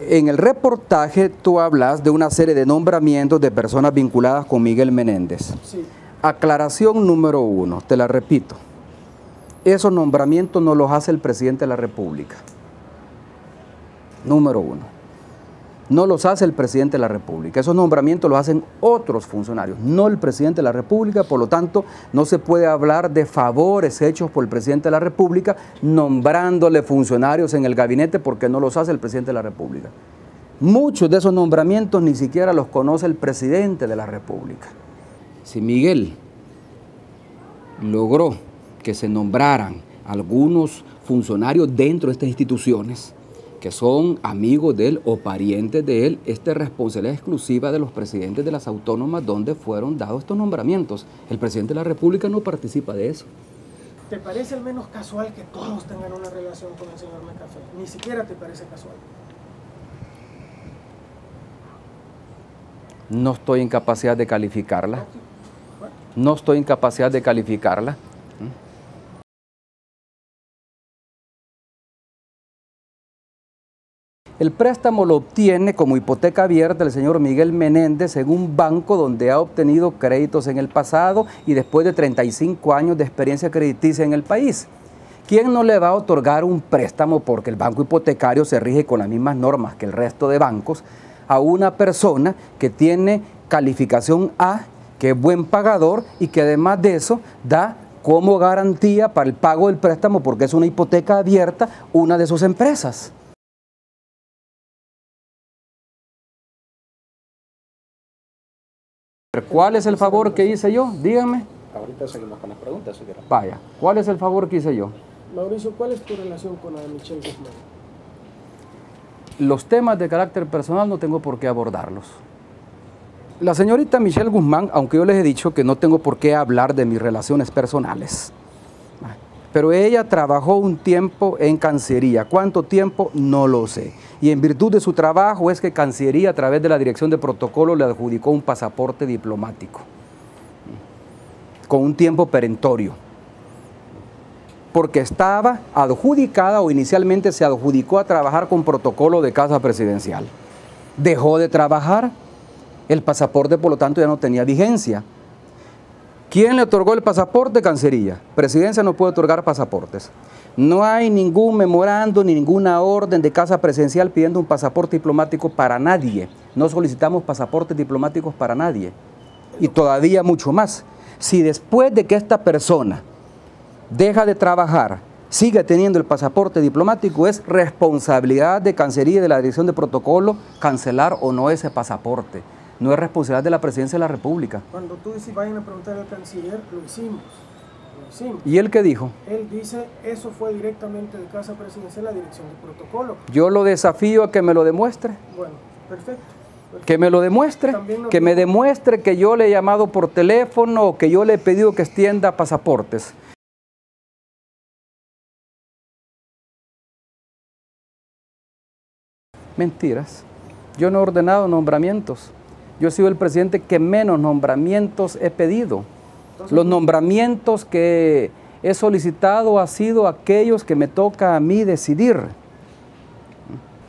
En el reportaje tú hablas de una serie de nombramientos de personas vinculadas con Miguel Menéndez. Sí. Aclaración número uno, te la repito. Esos nombramientos no los hace el presidente de la República. Número uno. No los hace el presidente de la República. Esos nombramientos los hacen otros funcionarios, no el presidente de la República. Por lo tanto, no se puede hablar de favores hechos por el presidente de la República nombrándole funcionarios en el gabinete porque no los hace el presidente de la República. Muchos de esos nombramientos ni siquiera los conoce el presidente de la República. Si Miguel logró que se nombraran algunos funcionarios dentro de estas instituciones, que son amigos de él o parientes de él, esta es responsabilidad exclusiva de los presidentes de las autónomas donde fueron dados estos nombramientos. El presidente de la República no participa de eso. ¿Te parece al menos casual que todos tengan una relación con el señor Metcalfe? Ni siquiera te parece casual. No estoy en capacidad de calificarla. No estoy en capacidad de calificarla. El préstamo lo obtiene como hipoteca abierta el señor Miguel Menéndez en un banco donde ha obtenido créditos en el pasado y después de 35 años de experiencia crediticia en el país. ¿Quién no le va a otorgar un préstamo porque el banco hipotecario se rige con las mismas normas que el resto de bancos a una persona que tiene calificación A, que es buen pagador y que además de eso da como garantía para el pago del préstamo porque es una hipoteca abierta una de sus empresas? ¿Cuál es el favor que hice yo? Dígame. Ahorita seguimos con las preguntas. Vaya, ¿cuál es el favor que hice yo? Mauricio, ¿cuál es tu relación con la de Michelle Guzmán? Los temas de carácter personal no tengo por qué abordarlos. La señorita Michelle Guzmán, aunque yo les he dicho que no tengo por qué hablar de mis relaciones personales, pero ella trabajó un tiempo en Cancillería. ¿Cuánto tiempo? No lo sé. Y en virtud de su trabajo es que Cancillería, a través de la Dirección de Protocolo, le adjudicó un pasaporte diplomático con un tiempo perentorio. Porque estaba adjudicada o inicialmente se adjudicó a trabajar con protocolo de casa presidencial. Dejó de trabajar, el pasaporte por lo tanto ya no tenía vigencia. ¿Quién le otorgó el pasaporte? Cancillería. Presidencia no puede otorgar pasaportes. No hay ningún memorando ni ninguna orden de casa presidencial pidiendo un pasaporte diplomático para nadie. No solicitamos pasaportes diplomáticos para nadie. Y todavía mucho más. Si después de que esta persona deja de trabajar, sigue teniendo el pasaporte diplomático, es responsabilidad de Cancillería y de la Dirección de Protocolo cancelar o no ese pasaporte no es responsabilidad de la presidencia de la República. Cuando tú dices vayan a preguntar al canciller, lo hicimos. Lo hicimos. ¿Y él qué dijo? Él dice, eso fue directamente de Casa Presidencial, la dirección de protocolo. Yo lo desafío a que me lo demuestre. Bueno, perfecto. perfecto. Que me lo demuestre, que me demuestre que yo le he llamado por teléfono o que yo le he pedido que extienda pasaportes. Mentiras. Yo no he ordenado nombramientos. Yo he sido el presidente que menos nombramientos he pedido. Los nombramientos que he solicitado ha sido aquellos que me toca a mí decidir.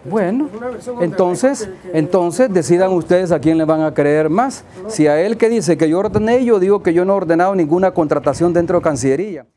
Bueno, entonces, entonces decidan ustedes a quién le van a creer más. Si a él que dice que yo ordené, yo digo que yo no he ordenado ninguna contratación dentro de Cancillería.